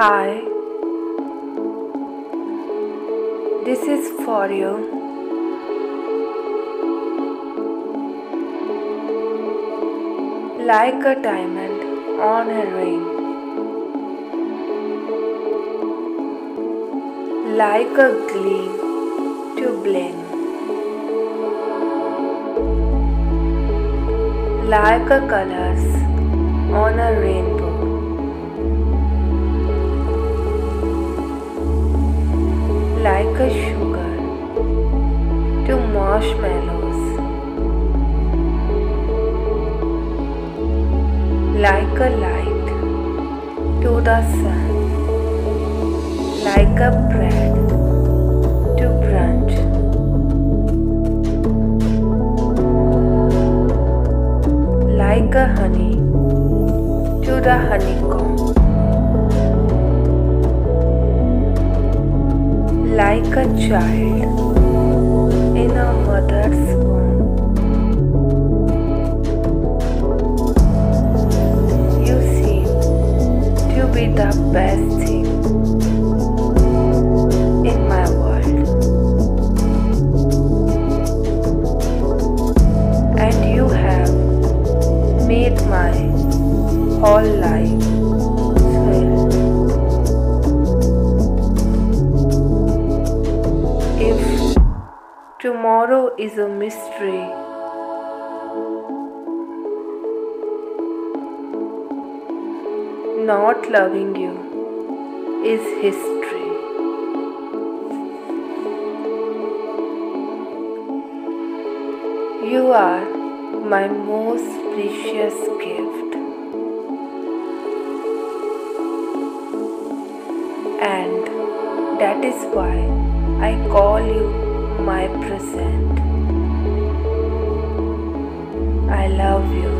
Hi, this is for you. Like a diamond on a ring, like a gleam to bling, like a colors on a rainbow. Sugar to marshmallows, like a light to the sun, like a bread to brunch, like a honey to the honeycomb. Like a child in a mother's womb. You seem to be the best thing in my world, and you have made my whole life tomorrow is a mystery, not loving you is history. You are my most precious gift. And that is why I call you my present. I love you.